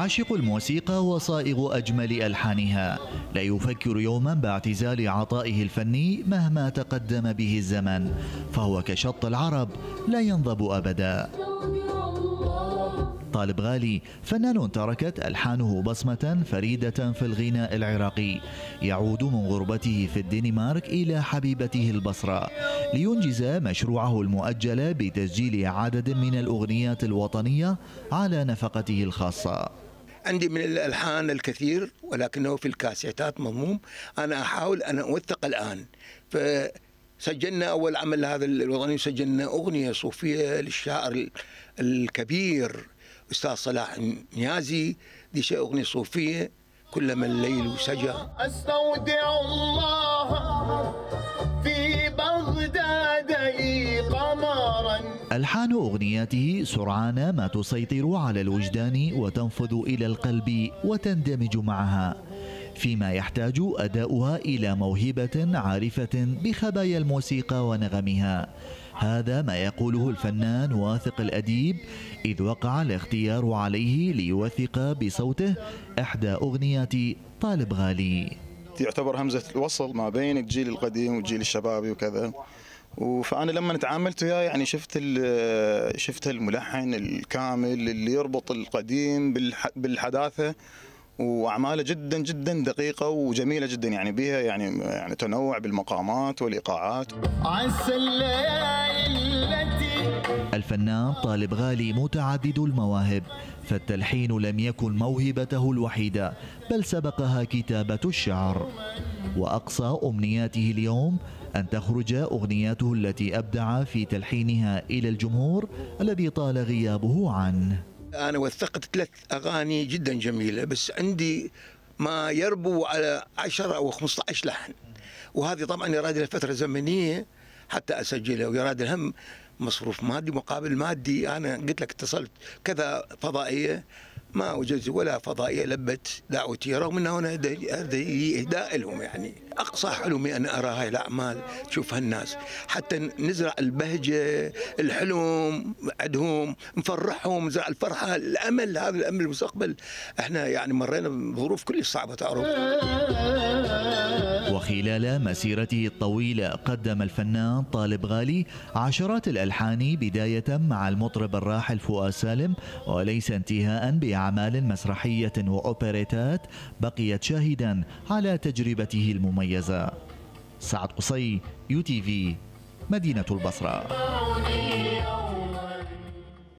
عاشق الموسيقى وصائغ أجمل ألحانها. لا يفكر يوما باعتزال عطائه الفني مهما تقدم به الزمن. فهو كشط العرب لا ينضب أبدا. طالب غالي فنان تركت ألحانه بصمة فريدة في الغناء العراقي. يعود من غربته في الدنمارك إلى حبيبته البصرة. لينجز مشروعه المؤجل بتسجيل عدد من الأغنيات الوطنية على نفقته الخاصة. عندي من الألحان الكثير ولكنه في الكاسيتات مضموم. أنا أحاول أن أوثق الآن. فسجلنا أول عمل هذا الوطني سجلنا أغنية صوفية للشاعر الكبير أستاذ صلاح نيازي. دي شيء أغنية صوفية كلما الليل سجى. أستودع الله ألحان أغنياته سرعان ما تسيطر على الوجدان وتنفذ إلى القلب وتندمج معها فيما يحتاج أداؤها إلى موهبة عارفة بخبايا الموسيقى ونغمها. هذا ما يقوله الفنان واثق الأديب إذ وقع الاختيار عليه ليوثق بصوته إحدى أغنيات طالب غالي. يعتبر همزة الوصل ما بين الجيل القديم والجيل الشبابي وكذا. فانا لما تعاملت وياه يعني شفت شفت الملحن الكامل اللي يربط القديم بالحداثة وأعماله جدا جدا دقيقة وجميلة جدا يعني بها يعني يعني تنوع بالمقامات والإيقاعات. عسى التي الفنان طالب غالي متعدد المواهب فالتلحين لم يكن موهبته الوحيدة بل سبقها كتابة الشعر. وأقصى أمنياته اليوم أن تخرج أغنياته التي أبدع في تلحينها إلى الجمهور الذي طال غيابه عنه. أنا وثقت ثلاث أغاني جدا جميلة بس عندي ما يربو على 10 أو 15 لحن. وهذه طبعا يراد لها فتره زمنية حتى أسجلها ويراد الهم مصروف مادي مقابل مادي. أنا قلت لك اتصلت كذا فضائية ما وجدت ولا فضائية لبت دعوتي رغم إنه أنا اهداء لهم يعني. أقصى حلمي أن أرى هاي الأعمال تشوفها الناس حتى نزرع البهجة الحلم عندهم نفرحهم نزرع الفرحة الأمل هذا الأمل المستقبل. إحنا يعني مرينا بظروف كلش صعبة تعرف. وخلال مسيرته الطويلة قدم الفنان طالب غالي عشرات الألحان بداية مع المطرب الراحل فؤاد سالم وليس انتهاء بأعمال مسرحية وأوبريتات بقيت شاهدا على تجربته المميزة. سعد قصي يو تي في مدينة البصرة.